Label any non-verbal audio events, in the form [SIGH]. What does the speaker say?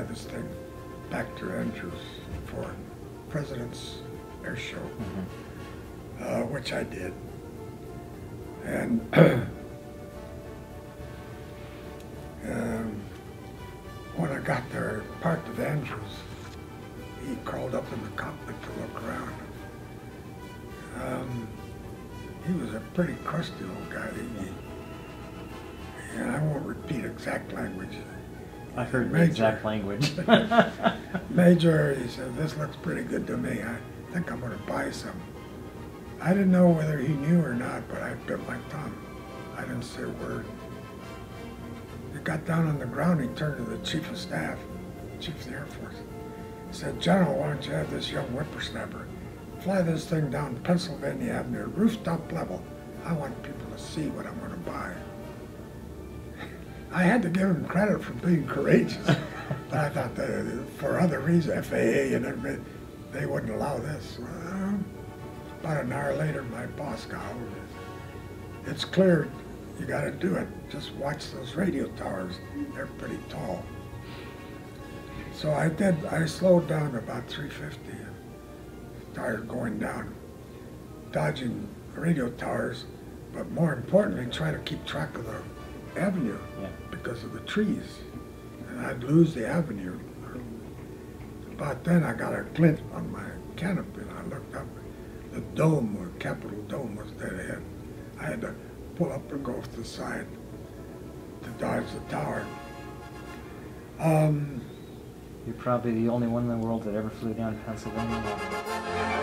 this thing back to Andrews for President's Air Show, uh, which I did. And [CLEARS THROAT] um, when I got there, parked at Andrews, he crawled up in the cockpit to look around. Um, he was a pretty crusty old guy. He, and I won't repeat exact language. I heard the Major. exact language. [LAUGHS] [LAUGHS] Major, he said, this looks pretty good to me. I think I'm gonna buy some. I didn't know whether he knew or not, but I bit my tongue. I didn't say a word. He got down on the ground, he turned to the chief of staff, chief of the Air Force. He said, General, why don't you have this young whippersnapper fly this thing down Pennsylvania Avenue, rooftop level. I want people to see what I'm gonna buy. I had to give him credit for being courageous, [LAUGHS] but I thought that uh, for other reasons, FAA and everybody, they wouldn't allow this. Well, about an hour later, my boss got of it. It's clear you got to do it. Just watch those radio towers; they're pretty tall. So I did. I slowed down to about 350 and started going down, dodging radio towers, but more importantly, trying to keep track of the avenue Yeah. because of the trees. And I'd lose the avenue. About then, I got a glint on my canopy, and I looked up. The dome, or Capitol Dome, was dead ahead. I had to pull up and go off to the side to dodge the tower. Um, You're probably the only one in the world that ever flew down Pennsylvania.